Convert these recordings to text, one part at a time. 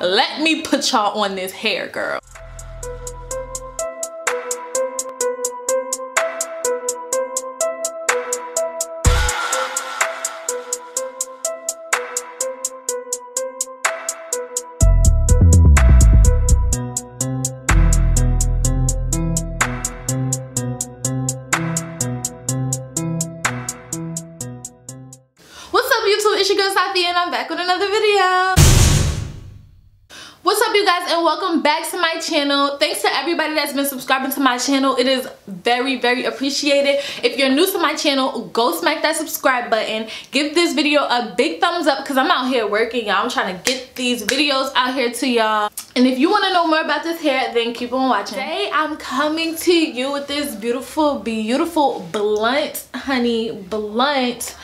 let me put y'all on this hair, girl. What's up YouTube, it's your girl Safi and I'm back with another video. You guys and welcome back to my channel. Thanks to everybody that's been subscribing to my channel. It is very, very appreciated. If you're new to my channel, go smack that subscribe button. Give this video a big thumbs up because I'm out here working y'all. I'm trying to get these videos out here to y'all. And if you want to know more about this hair, then keep on watching. Today, I'm coming to you with this beautiful, beautiful blunt, honey, blunt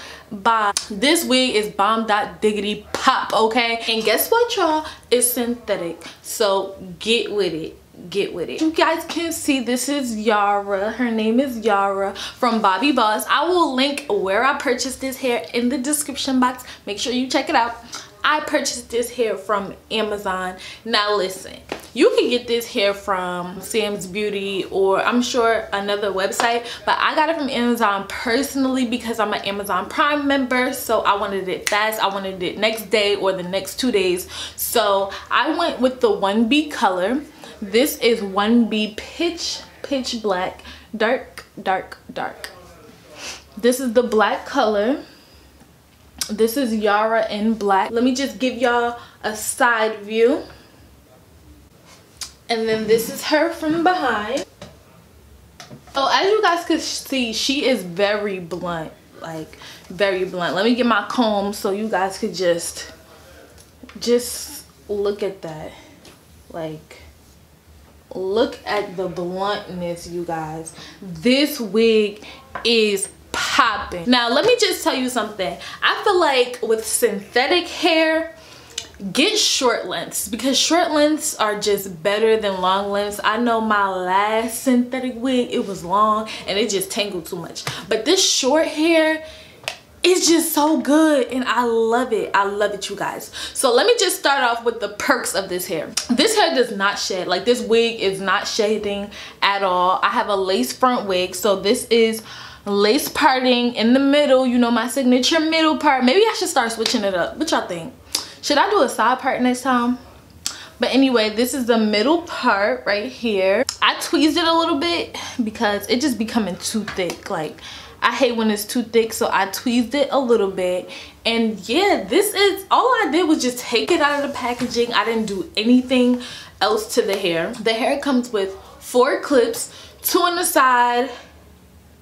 by this wig is bomb dot diggity pop okay? And guess what y'all? It's synthetic. So get with it. Get with it. You guys can see this is yara. Her name is yara from Bobbi Boss. I will link where i purchased this hair in the description box. Make sure you check it out. I purchased this hair from Amazon. Now listen, you can get this hair from Sam's Beauty or I'm sure another website, but I got it from Amazon personally because I'm an Amazon Prime member. So I wanted it fast. I wanted it next day or the next two days. So I went with the 1B color. This is 1B pitch, pitch black, dark, dark, dark. This is the black color this is Yara in black. Let me just give y'all a side view. And then this is her from behind. So as you guys could see, she is very blunt. Like, very blunt. Let me get my comb so you guys could just, just look at that. Like, look at the bluntness, you guys. This wig is popping. Now, let me just tell you something. I feel like with synthetic hair, get short lengths because short lengths are just better than long lengths i know my last synthetic wig it was long and it just tangled too much but this short hair is just so good and I love it. I love it you guys. So let me just start off with the perks of this hair. This hair does not shed. Like this wig is not shading at all. I have a lace front wig. So this is lace parting in the middle you know my signature middle part maybe i should start switching it up what y'all think should i do a side part next time? But anyway this is the middle part right here. I tweezed it a little bit because it just becoming too thick. Like I hate when it's too thick so I tweezed it a little bit. And yeah this is all I did was just take it out of the packaging. I didn't do anything else to the hair. The hair comes with four clips two on the side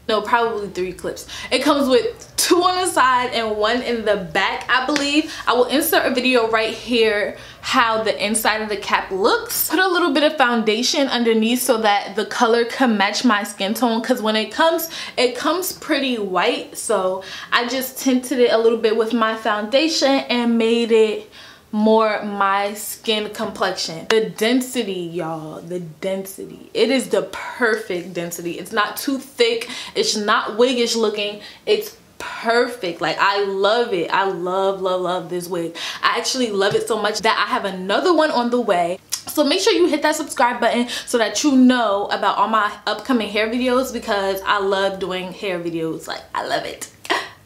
no probably three clips. It comes with two on the side and one in the back i believe. I will insert a video right here how the inside of the cap looks. Put a little bit of foundation underneath so that the color can match my skin tone because when it comes it comes pretty white. So i just tinted it a little bit with my foundation and made it more my skin complexion. The density y'all the density. It is the perfect density. It's not too thick. It's not wiggish looking. It's perfect. Like i love it. I love love love this wig. I actually love it so much that i have another one on the way. So make sure you hit that subscribe button so that you know about all my upcoming hair videos because i love doing hair videos. Like i love it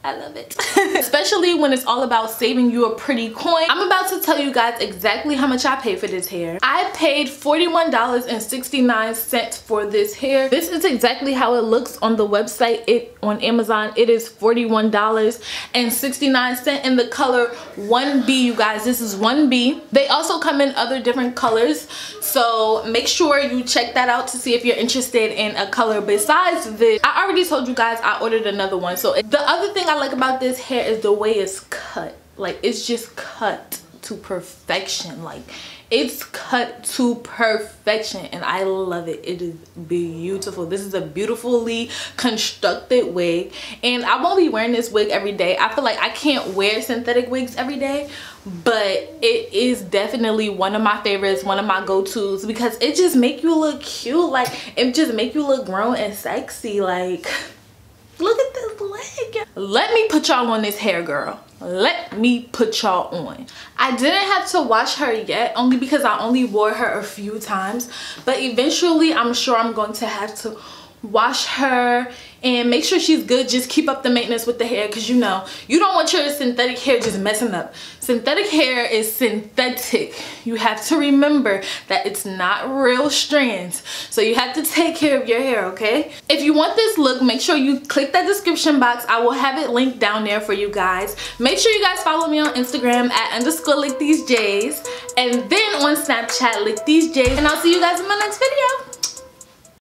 I love it. Especially when it's all about saving you a pretty coin. I'm about to tell you guys exactly how much I paid for this hair. I paid $41.69 for this hair. This is exactly how it looks on the website. It on Amazon. It is $41.69 in the color 1B, you guys. This is 1B. They also come in other different colors. So make sure you check that out to see if you're interested in a color besides this. I already told you guys I ordered another one. So the other thing I like about this hair is the way it's cut. Like it's just cut to perfection. Like it's cut to perfection and i love it. It is beautiful. This is a beautifully constructed wig and i won't be wearing this wig every day. I feel like i can't wear synthetic wigs every day but it is definitely one of my favorites one of my go-to's because it just make you look cute. Like it just make you look grown and sexy. Like Look at. Let me put y'all on this hair, girl. let me put y'all on i didn't have to wash her yet only because i only wore her a few times but eventually i'm sure i'm going to have to wash her and make sure she's good. Just keep up the maintenance with the hair because you know you don't want your synthetic hair just messing up. Synthetic hair is synthetic. You have to remember that it's not real strands. So you have to take care of your hair okay? If you want this look make sure you click that description box. I will have it linked down there for you guys. Make sure you guys follow me on instagram at underscore lick these j's. And then on snapchat lick these j's. And i'll see you guys in my next video